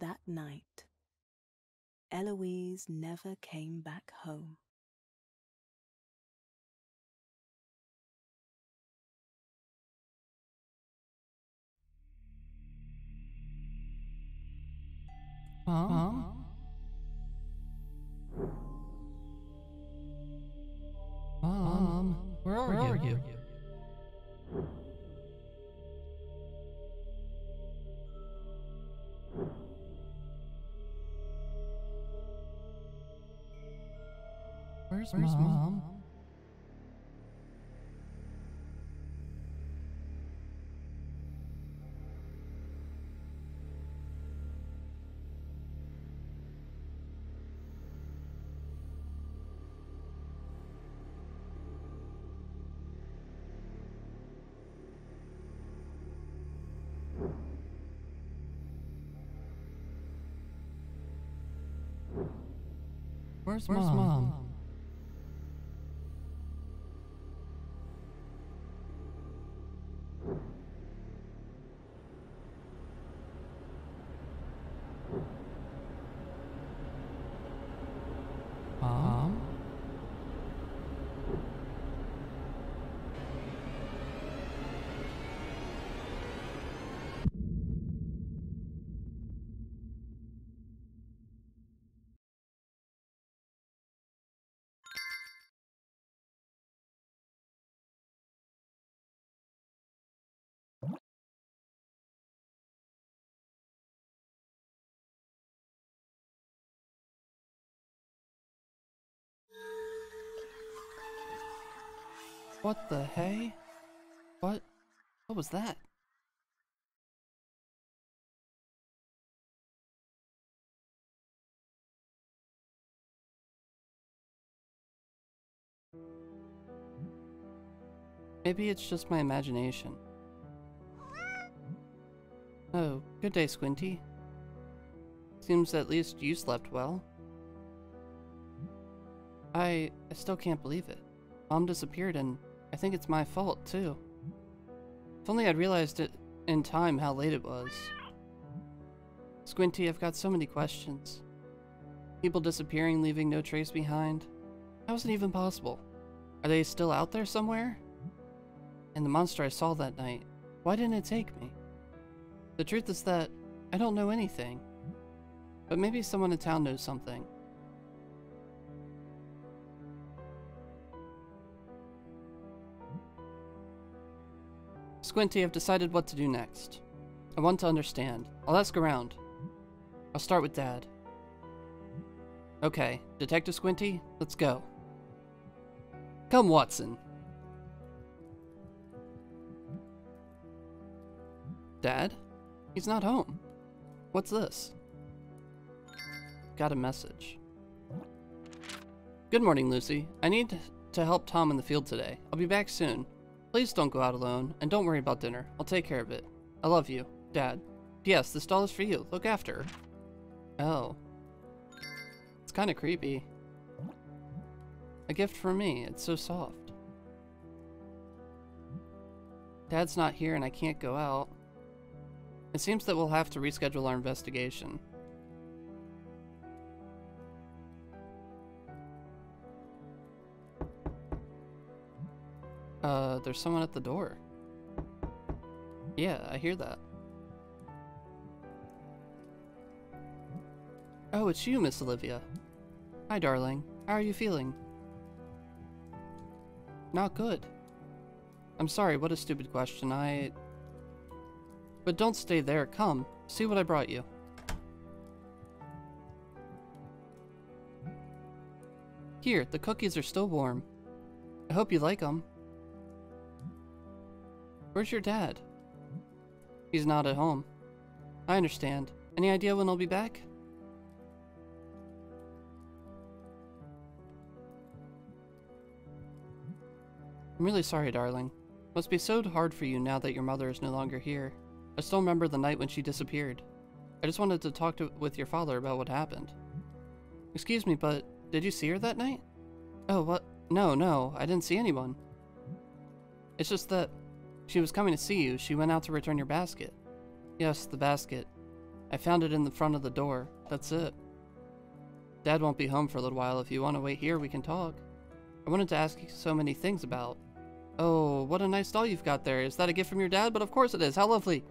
that night, Eloise never came back home. Mom? Mom, where are, Where you? are you? Where's, Where's mom? mom? Where's, Where's mom? mom? Mom? What the hey? What? What was that? Maybe it's just my imagination. Oh, good day, Squinty. Seems at least you slept well. I, I still can't believe it. Mom disappeared and I think it's my fault, too. If only I'd realized it in time how late it was. Squinty, I've got so many questions. People disappearing, leaving no trace behind. How is it even possible? Are they still out there somewhere? And the monster I saw that night, why didn't it take me? The truth is that I don't know anything. But maybe someone in town knows something. Squinty, I've decided what to do next. I want to understand. I'll ask around. I'll start with Dad. Okay, Detective Squinty, let's go. Come, Watson. Dad? He's not home. What's this? Got a message. Good morning, Lucy. I need to help Tom in the field today. I'll be back soon. Please don't go out alone, and don't worry about dinner. I'll take care of it. I love you, Dad. Yes, this doll is for you. Look after her. Oh. It's kind of creepy. A gift for me. It's so soft. Dad's not here and I can't go out. It seems that we'll have to reschedule our investigation. Uh, there's someone at the door. Yeah, I hear that. Oh, it's you, Miss Olivia. Hi, darling. How are you feeling? Not good. I'm sorry, what a stupid question. I... But don't stay there. Come, see what I brought you. Here, the cookies are still warm. I hope you like them. Where's your dad? He's not at home. I understand. Any idea when he'll be back? I'm really sorry, darling. Must be so hard for you now that your mother is no longer here. I still remember the night when she disappeared. I just wanted to talk to, with your father about what happened. Excuse me, but did you see her that night? Oh, what? No, no, I didn't see anyone. It's just that she was coming to see you. She went out to return your basket. Yes, the basket. I found it in the front of the door. That's it. Dad won't be home for a little while. If you want to wait here, we can talk. I wanted to ask you so many things about. Oh, what a nice doll you've got there. Is that a gift from your dad? But of course it is. How lovely.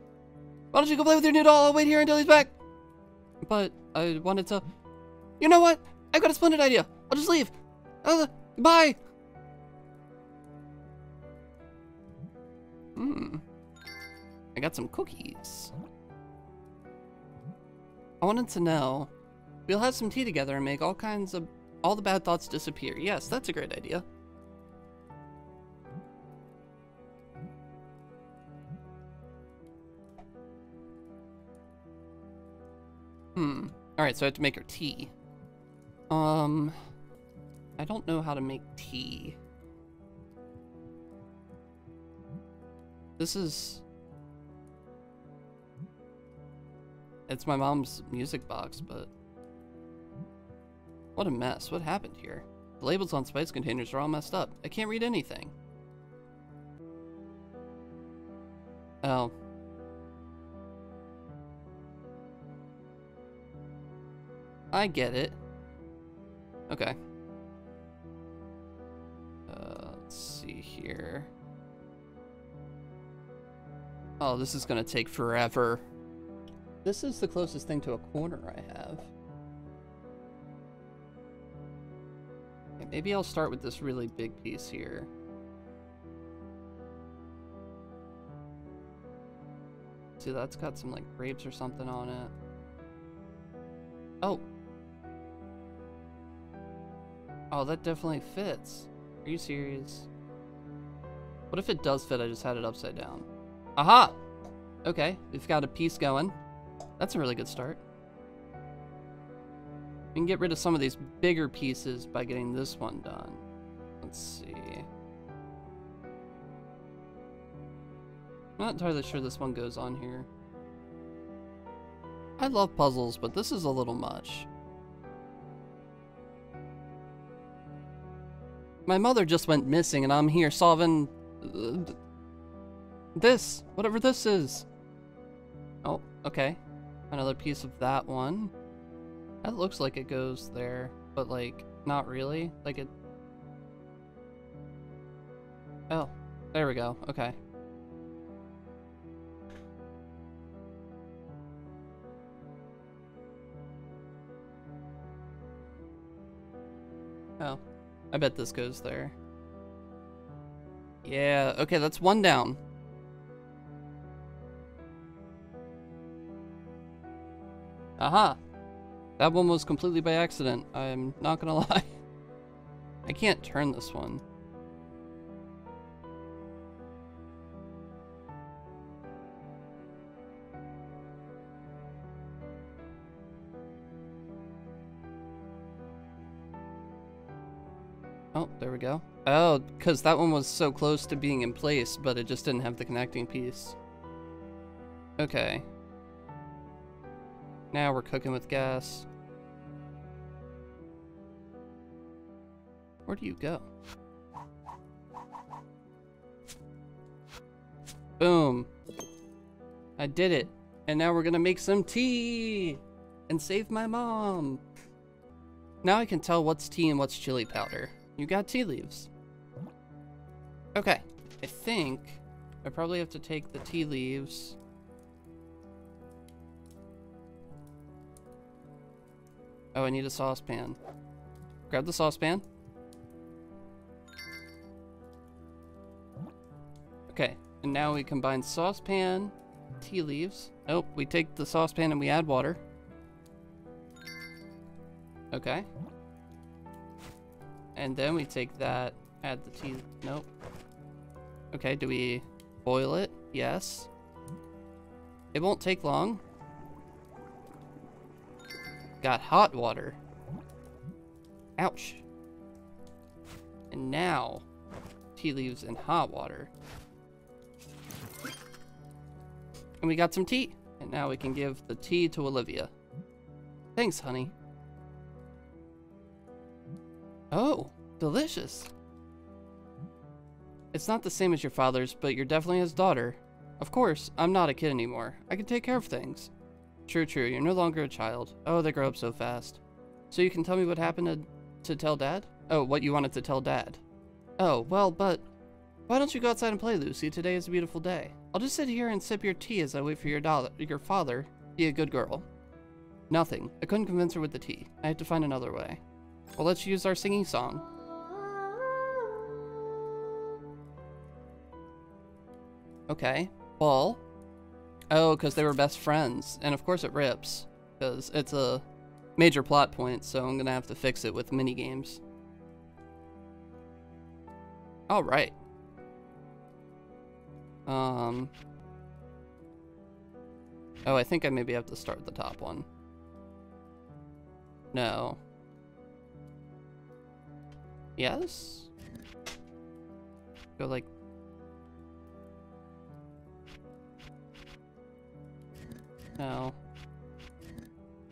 Why don't you go play with your new doll? I'll wait here until he's back. But I wanted to... You know what? I've got a splendid idea. I'll just leave. Uh, bye. Hmm. I got some cookies. I wanted to know. We'll have some tea together and make all kinds of all the bad thoughts disappear. Yes, that's a great idea. Hmm. Alright, so I have to make her tea. Um... I don't know how to make tea. This is... It's my mom's music box, but... What a mess. What happened here? The labels on spice containers are all messed up. I can't read anything. Oh. I get it. Okay. Uh, let's see here. Oh, this is gonna take forever. This is the closest thing to a corner I have. Okay, maybe I'll start with this really big piece here. See, that's got some like grapes or something on it. Oh. Oh, that definitely fits. Are you serious? What if it does fit? I just had it upside down. Aha! Okay, we've got a piece going. That's a really good start. We can get rid of some of these bigger pieces by getting this one done. Let's see. I'm not entirely sure this one goes on here. I love puzzles, but this is a little much. My mother just went missing and I'm here solving... Uh, This, whatever this is. Oh, okay. Another piece of that one. That looks like it goes there, but like, not really. Like it... Oh, there we go. Okay. Oh, I bet this goes there. Yeah, okay, that's one down. Aha! That one was completely by accident. I'm not gonna lie. I can't turn this one. Oh, there we go. Oh, because that one was so close to being in place, but it just didn't have the connecting piece. Okay. Now we're cooking with gas. Where do you go? Boom. I did it. And now we're gonna make some tea! And save my mom! Now I can tell what's tea and what's chili powder. You got tea leaves. Okay. I think I probably have to take the tea leaves. Oh, I need a saucepan. Grab the saucepan. Okay, and now we combine saucepan, tea leaves. Nope, we take the saucepan and we add water. Okay. And then we take that, add the tea, nope. Okay, do we boil it? Yes. It won't take long. Got hot water. Ouch. And now, tea leaves and hot water. And we got some tea. And now we can give the tea to Olivia. Thanks, honey. Oh, delicious. It's not the same as your father's, but you're definitely his daughter. Of course, I'm not a kid anymore. I can take care of things. True, true. You're no longer a child. Oh, they grow up so fast. So you can tell me what happened to, to tell Dad? Oh, what you wanted to tell Dad. Oh, well, but... Why don't you go outside and play, Lucy? Today is a beautiful day. I'll just sit here and sip your tea as I wait for your, your father. Be a good girl. Nothing. I couldn't convince her with the tea. I had to find another way. Well, let's use our singing song. Okay. Ball. Oh, because they were best friends. And of course it rips. Because it's a major plot point, so I'm going to have to fix it with minigames. Alright. Um... Oh, I think I maybe have to start the top one. No. Yes? Go like... No.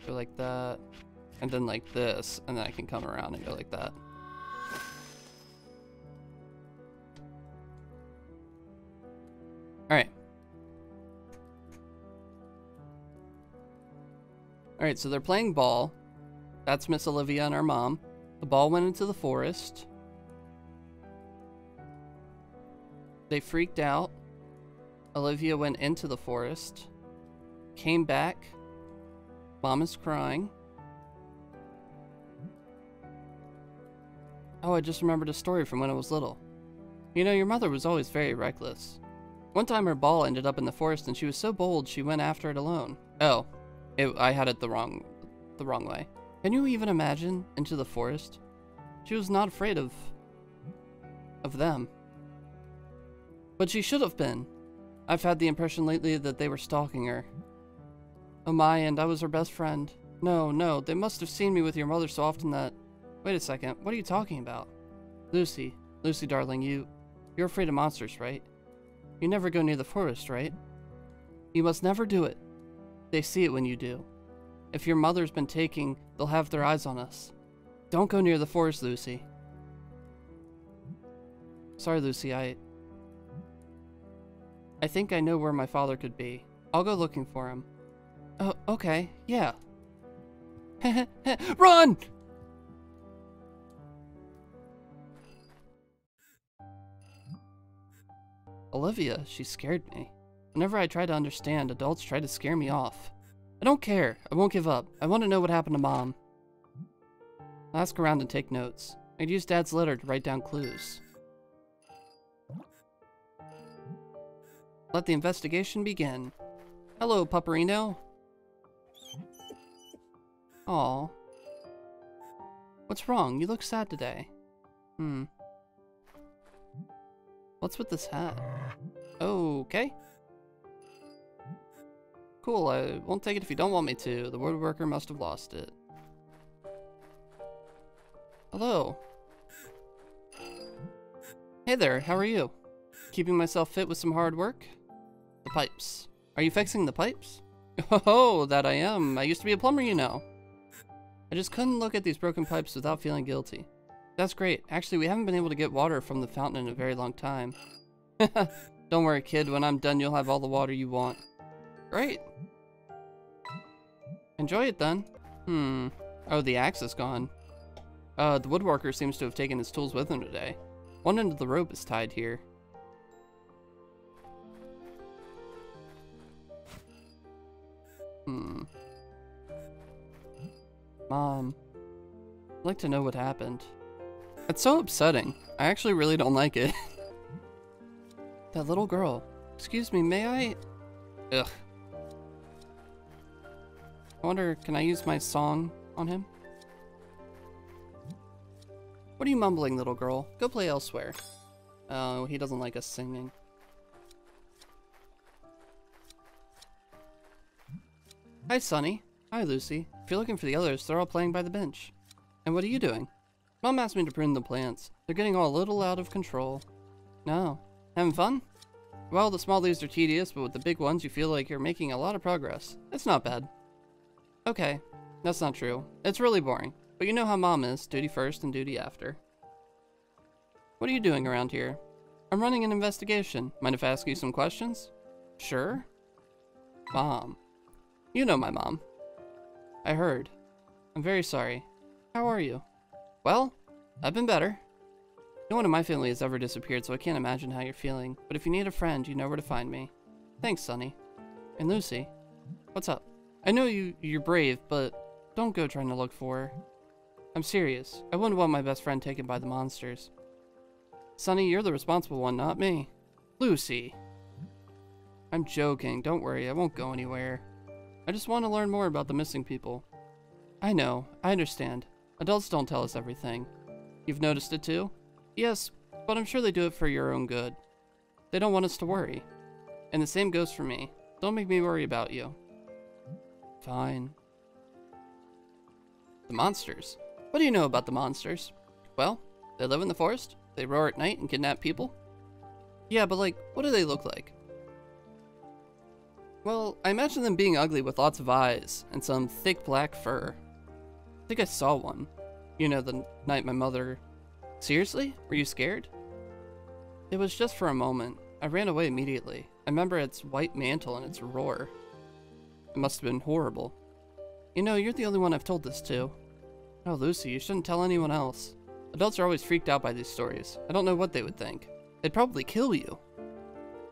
Go like that. And then like this. And then I can come around and go like that. Alright. Alright, so they're playing ball. That's Miss Olivia and our mom. The ball went into the forest. They freaked out. Olivia went into the forest. Came back. Mom is crying. Oh, I just remembered a story from when I was little. You know, your mother was always very reckless. One time her ball ended up in the forest and she was so bold she went after it alone. Oh, it, I had it the wrong, the wrong way. Can you even imagine into the forest? She was not afraid of, of them. But she should have been. I've had the impression lately that they were stalking her. Oh my, and I was her best friend. No, no, they must have seen me with your mother so often that... Wait a second, what are you talking about? Lucy, Lucy darling, you... You're afraid of monsters, right? You never go near the forest, right? You must never do it. They see it when you do. If your mother's been taking, they'll have their eyes on us. Don't go near the forest, Lucy. Sorry, Lucy, I... I think I know where my father could be. I'll go looking for him. Oh, okay, yeah. Run! Olivia, she scared me. Whenever I try to understand, adults try to scare me off. I don't care. I won't give up. I want to know what happened to Mom. I'll ask around and take notes. I'd use Dad's letter to write down clues. Let the investigation begin. Hello, Pupperino. Aw. What's wrong? You look sad today. Hmm. What's with this hat? Okay. Cool, I won't take it if you don't want me to. The woodworker must have lost it. Hello. Hey there, how are you? Keeping myself fit with some hard work? The pipes. Are you fixing the pipes? Oh, that I am. I used to be a plumber, you know. I just couldn't look at these broken pipes without feeling guilty. That's great. Actually, we haven't been able to get water from the fountain in a very long time. Don't worry, kid. When I'm done, you'll have all the water you want. Great. Enjoy it then. Hmm. Oh, the axe is gone. Uh, the woodworker seems to have taken his tools with him today. One end of the rope is tied here. Hmm. Mom. I'd like to know what happened. It's so upsetting. I actually really don't like it. that little girl. Excuse me, may I? Ugh. I wonder, can I use my song on him? What are you mumbling, little girl? Go play elsewhere. Oh, he doesn't like us singing. Hi, Sonny. Hi, Lucy. If you're looking for the others, they're all playing by the bench. And what are you doing? Mom asked me to prune the plants. They're getting all a little out of control. No. Having fun? Well, the small leaves are tedious, but with the big ones, you feel like you're making a lot of progress. It's not bad. Okay, that's not true. It's really boring. But you know how Mom is, duty first and duty after. What are you doing around here? I'm running an investigation. Mind if I ask you some questions? Sure. Mom. You know my mom. I heard. I'm very sorry. How are you? Well, I've been better. No one in my family has ever disappeared, so I can't imagine how you're feeling. But if you need a friend, you know where to find me. Thanks, Sonny. And Lucy. What's up? I know you, you're brave, but don't go trying to look for her. I'm serious. I wouldn't want my best friend taken by the monsters. Sonny, you're the responsible one, not me. Lucy. I'm joking. Don't worry, I won't go anywhere. I just want to learn more about the missing people. I know. I understand. Adults don't tell us everything. You've noticed it too? Yes, but I'm sure they do it for your own good. They don't want us to worry. And the same goes for me. Don't make me worry about you. Fine. The monsters. What do you know about the monsters? Well, they live in the forest, they roar at night and kidnap people. Yeah, but like, what do they look like? Well, I imagine them being ugly with lots of eyes and some thick black fur. I think I saw one. You know, the night my mother. Seriously? Were you scared? It was just for a moment. I ran away immediately. I remember its white mantle and its roar. It must have been horrible. You know, you're the only one I've told this to. Oh, Lucy, you shouldn't tell anyone else. Adults are always freaked out by these stories. I don't know what they would think. They'd probably kill you.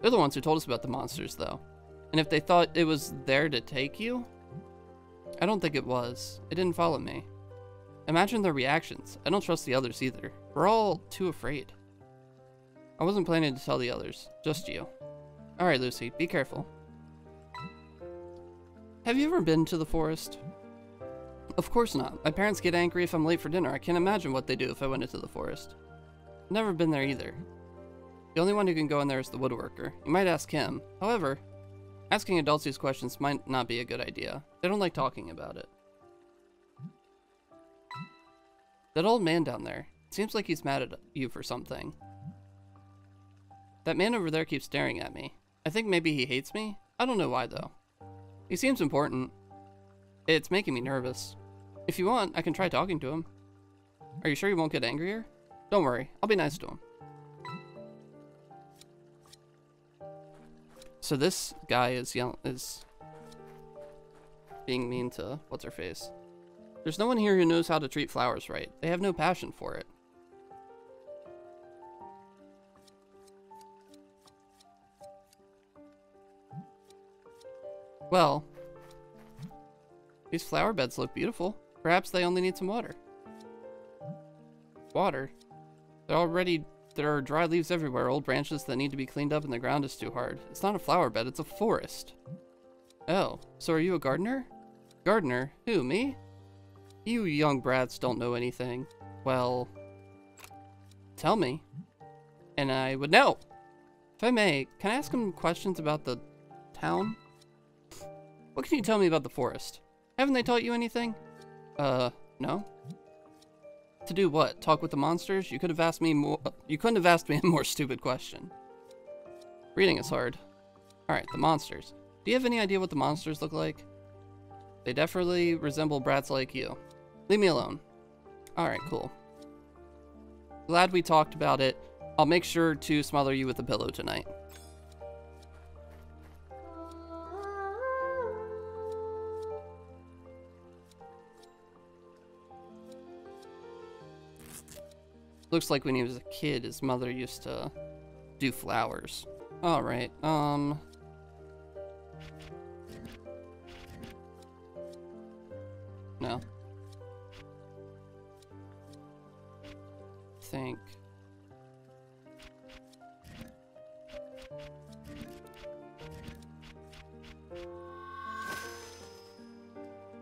They're the ones who told us about the monsters, though. And if they thought it was there to take you? I don't think it was. It didn't follow me. Imagine their reactions. I don't trust the others either. We're all too afraid. I wasn't planning to tell the others, just you. Alright, Lucy, be careful. Have you ever been to the forest? Of course not. My parents get angry if I'm late for dinner. I can't imagine what they do if I went into the forest. Never been there either. The only one who can go in there is the woodworker. You might ask him. However, asking adults these questions might not be a good idea. They don't like talking about it. That old man down there. Seems like he's mad at you for something. That man over there keeps staring at me. I think maybe he hates me? I don't know why though. He seems important. It's making me nervous. If you want, I can try talking to him. Are you sure he won't get angrier? Don't worry, I'll be nice to him. So this guy is is being mean to what's her face. There's no one here who knows how to treat flowers right. They have no passion for it. Well, these flower beds look beautiful. Perhaps they only need some water. Water? They're already, there are dry leaves everywhere, old branches that need to be cleaned up and the ground is too hard. It's not a flower bed, it's a forest. Oh, so are you a gardener? Gardener? Who, me? You young brats don't know anything. Well, tell me. And I would know. If I may, can I ask him questions about the town? What can you tell me about the forest? Haven't they taught you anything? Uh, no. To do what? Talk with the monsters? You could have asked me more- you couldn't have asked me a more stupid question. Reading is hard. Alright, the monsters. Do you have any idea what the monsters look like? They definitely resemble brats like you. Leave me alone. Alright, cool. Glad we talked about it. I'll make sure to smother you with a pillow tonight. Looks like when he was a kid, his mother used to do flowers. Alright, um... No. Think.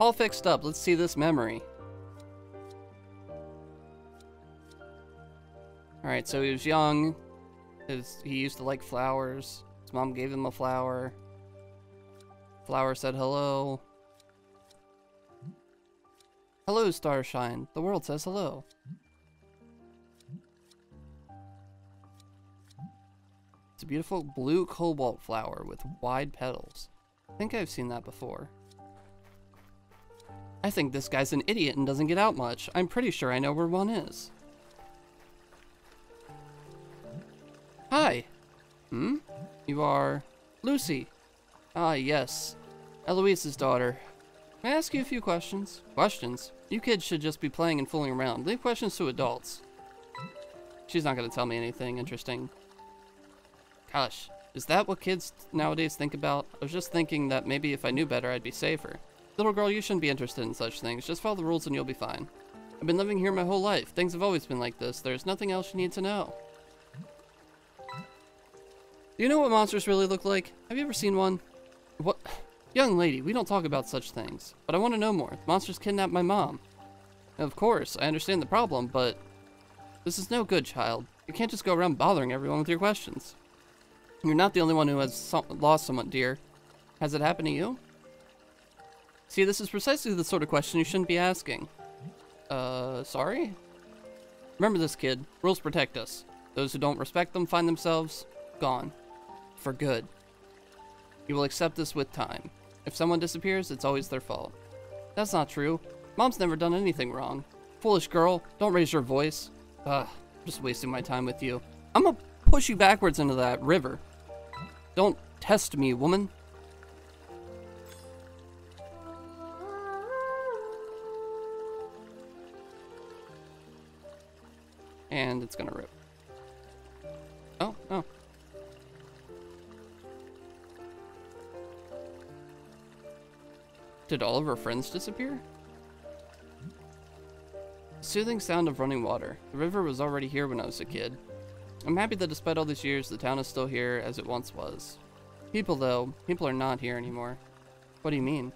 All fixed up. Let's see this memory. Alright, so he was young. His, he used to like flowers. His mom gave him a flower. Flower said hello. Hello, Starshine. The world says hello. It's a beautiful blue cobalt flower with wide petals. I think I've seen that before. I think this guy's an idiot and doesn't get out much. I'm pretty sure I know where one is. Hi. Hmm? You are Lucy. Ah, yes. Eloise's daughter. May I ask you a few questions? Questions? You kids should just be playing and fooling around. Leave questions to adults. She's not gonna tell me anything interesting. Gosh, is that what kids nowadays think about? I was just thinking that maybe if I knew better, I'd be safer. Little girl, you shouldn't be interested in such things. Just follow the rules and you'll be fine. I've been living here my whole life. Things have always been like this. There's nothing else you need to know. Do you know what monsters really look like? Have you ever seen one? What? Young lady, we don't talk about such things. But I want to know more. Monsters kidnapped my mom. Of course, I understand the problem, but... This is no good, child. You can't just go around bothering everyone with your questions. You're not the only one who has so lost someone dear. Has it happened to you? See, this is precisely the sort of question you shouldn't be asking. Uh, sorry? Remember this, kid. Rules protect us. Those who don't respect them find themselves gone. For good. You will accept this with time. If someone disappears, it's always their fault. That's not true. Mom's never done anything wrong. Foolish girl, don't raise your voice. Ugh, I'm just wasting my time with you. I'm gonna push you backwards into that river. Don't test me, woman. And it's gonna rip. Oh, oh. Did all of our friends disappear? Soothing sound of running water. The river was already here when I was a kid. I'm happy that despite all these years, the town is still here as it once was. People, though, people are not here anymore. What do you mean?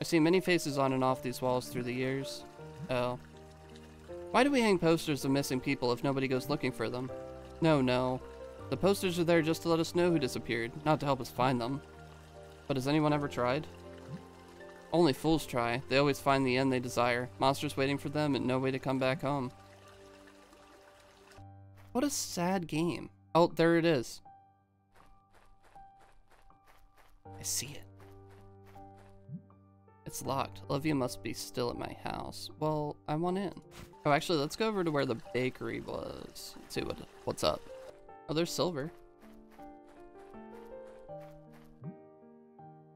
I've seen many faces on and off these walls through the years. Oh. Why do we hang posters of missing people if nobody goes looking for them? No, no. The posters are there just to let us know who disappeared, not to help us find them. But has anyone ever tried? Only fools try. They always find the end they desire. Monsters waiting for them and no way to come back home. What a sad game. Oh, there it is. I see it. It's locked. Olivia must be still at my house. Well, I want in. Oh, actually, let's go over to where the bakery was. Let's see what what's up. Oh, there's Silver.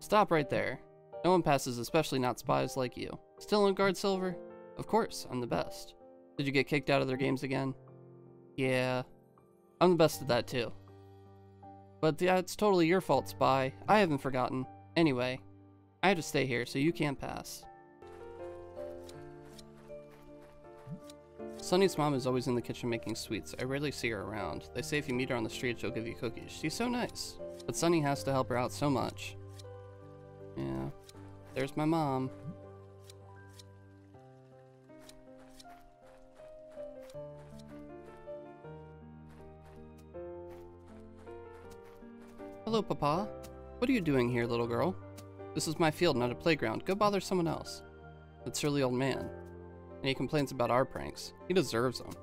Stop right there. No one passes, especially not spies like you. Still on guard, Silver? Of course, I'm the best. Did you get kicked out of their games again? Yeah, I'm the best at that too. But yeah, it's totally your fault, Spy. I haven't forgotten. Anyway, I have to stay here, so you can't pass. Sunny's mom is always in the kitchen making sweets. I rarely see her around. They say if you meet her on the street, she'll give you cookies. She's so nice. But Sunny has to help her out so much. Yeah. There's my mom. Hello, Papa. What are you doing here, little girl? This is my field, not a playground. Go bother someone else. That surly old man. And he complains about our pranks. He deserves them.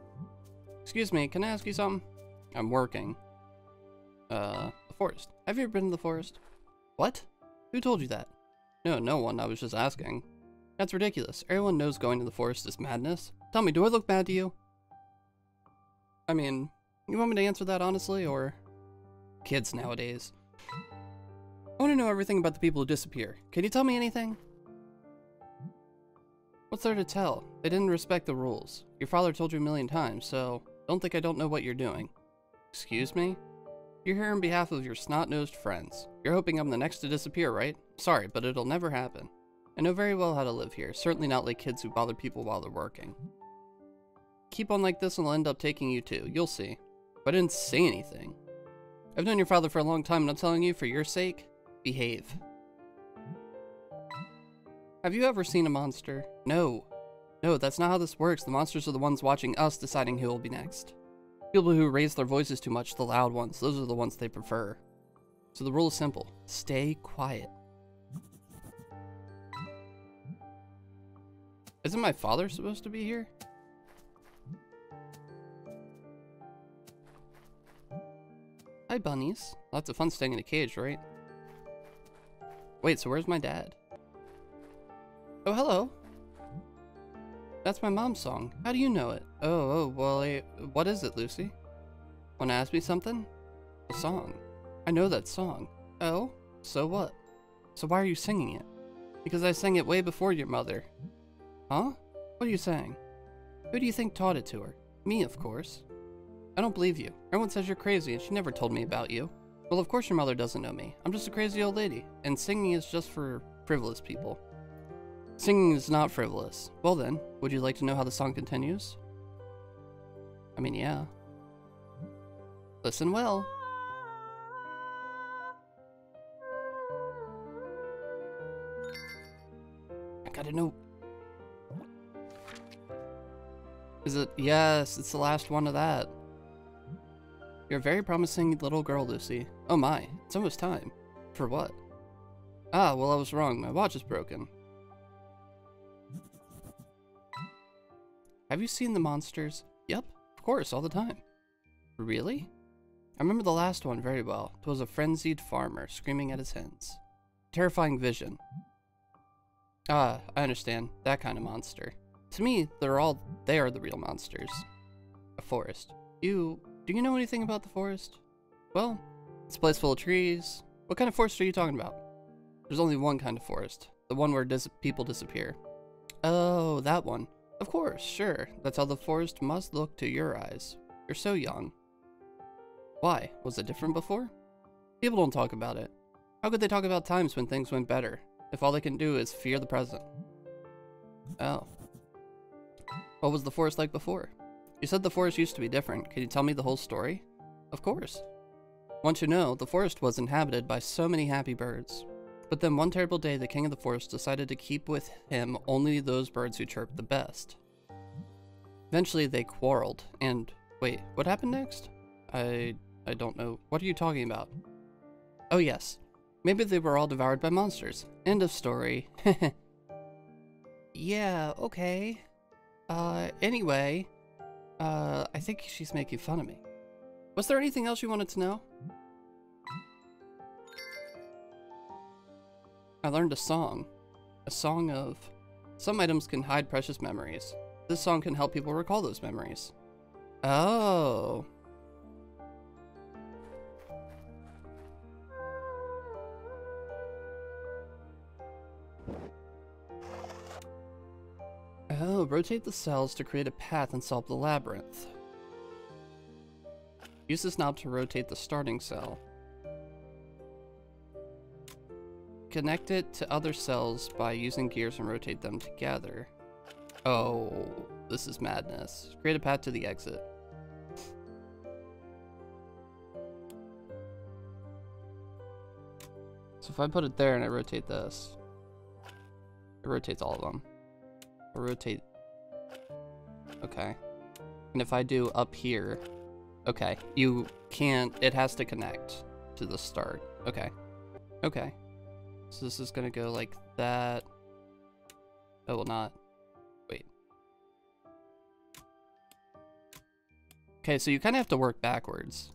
Excuse me, can I ask you something? I'm working. Uh, the forest. Have you ever been to the forest? What? Who told you that? No, no one. I was just asking. That's ridiculous. Everyone knows going to the forest is madness. Tell me, do I look bad to you? I mean, you want me to answer that honestly, or... Kids nowadays. I want to know everything about the people who disappear. Can you tell me anything? What's there to tell? They didn't respect the rules. Your father told you a million times, so don't think I don't know what you're doing. Excuse me? You're here on behalf of your snot-nosed friends. You're hoping I'm the next to disappear, right? Sorry, but it'll never happen. I know very well how to live here, certainly not like kids who bother people while they're working. Keep on like this and I'll end up taking you too, you'll see. But I didn't say anything. I've known your father for a long time and I'm telling you, for your sake, behave. Have you ever seen a monster? No. No, that's not how this works. The monsters are the ones watching us deciding who will be next. People who raise their voices too much, the loud ones, those are the ones they prefer. So the rule is simple. Stay quiet. Isn't my father supposed to be here? Hi, bunnies. Lots of fun staying in a cage, right? Wait, so where's my dad? Oh, hello. That's my mom's song. How do you know it? Oh, oh, well, I, what is it, Lucy? Wanna ask me something? A song. I know that song. Oh? So what? So why are you singing it? Because I sang it way before your mother. Huh? What are you saying? Who do you think taught it to her? Me, of course. I don't believe you. Everyone says you're crazy and she never told me about you. Well, of course your mother doesn't know me. I'm just a crazy old lady, and singing is just for frivolous people. Singing is not frivolous. Well then, would you like to know how the song continues? I mean, yeah. Listen well. I gotta know. Is it? Yes, it's the last one of that. You're a very promising little girl, Lucy. Oh my, it's almost time. For what? Ah, well I was wrong. My watch is broken. Have you seen the monsters? Yep, of course, all the time. Really? I remember the last one very well. It was a frenzied farmer screaming at his hens. Terrifying vision. Ah, I understand. That kind of monster. To me, they're all they are the real monsters. A forest. You do you know anything about the forest? Well, it's a place full of trees. What kind of forest are you talking about? There's only one kind of forest. The one where dis people disappear. Oh, that one. Of course, sure. That's how the forest must look to your eyes. You're so young. Why? Was it different before? People don't talk about it. How could they talk about times when things went better, if all they can do is fear the present? Oh. What was the forest like before? You said the forest used to be different. Can you tell me the whole story? Of course. Once you know, the forest was inhabited by so many happy birds. But then one terrible day, the king of the forest decided to keep with him only those birds who chirped the best. Eventually, they quarreled, and wait, what happened next? I I don't know. What are you talking about? Oh yes, maybe they were all devoured by monsters. End of story. yeah, okay. Uh, anyway, uh, I think she's making fun of me. Was there anything else you wanted to know? I learned a song. A song of... Some items can hide precious memories. This song can help people recall those memories. Oh. Oh, rotate the cells to create a path and solve the labyrinth. Use this knob to rotate the starting cell. Connect it to other cells by using gears and rotate them together. Oh, this is madness. Create a path to the exit. So if I put it there and I rotate this, it rotates all of them. I rotate. Okay. And if I do up here, okay, you can't, it has to connect to the start. Okay. Okay. So this is gonna go like that. Oh, it will not. Wait. Okay, so you kind of have to work backwards.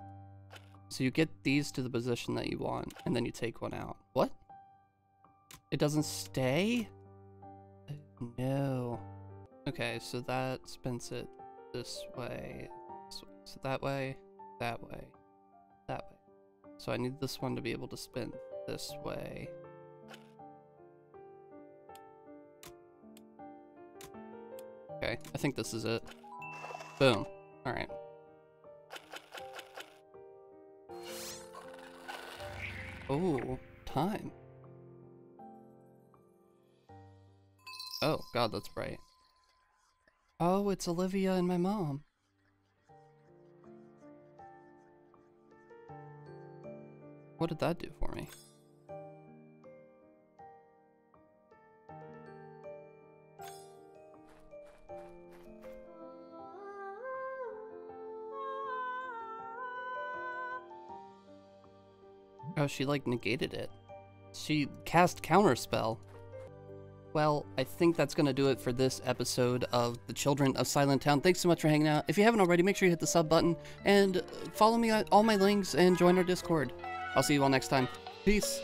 So you get these to the position that you want, and then you take one out. What? It doesn't stay? No. Okay, so that spins it this way. So that way, that way, that way. So I need this one to be able to spin this way. Okay, I think this is it. Boom. Alright. Oh, time. Oh, god, that's bright. Oh, it's Olivia and my mom. What did that do for me? Oh, she like negated it. She cast counterspell. Well, I think that's going to do it for this episode of The Children of Silentown. Thanks so much for hanging out. If you haven't already, make sure you hit the sub button and follow me on all my links and join our Discord. I'll see you all next time. Peace.